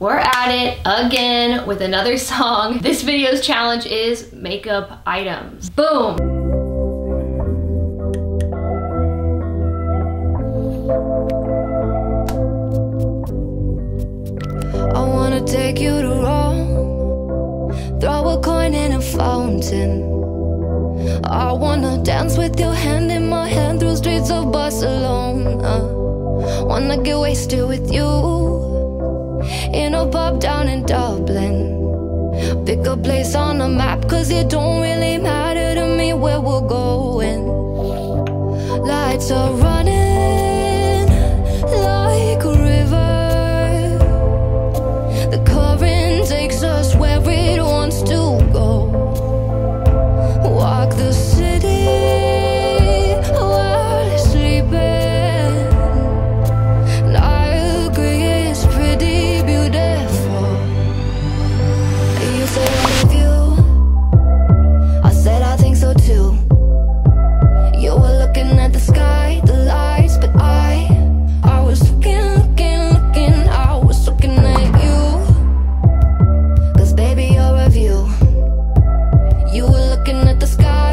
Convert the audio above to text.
We're at it again with another song. This video's challenge is makeup items. Boom! I wanna take you to Rome, throw a coin in a fountain. I wanna dance with your hand in my hand through streets of Barcelona. Wanna get wasted with you down in Dublin. Pick a place on the map, looking at the sky.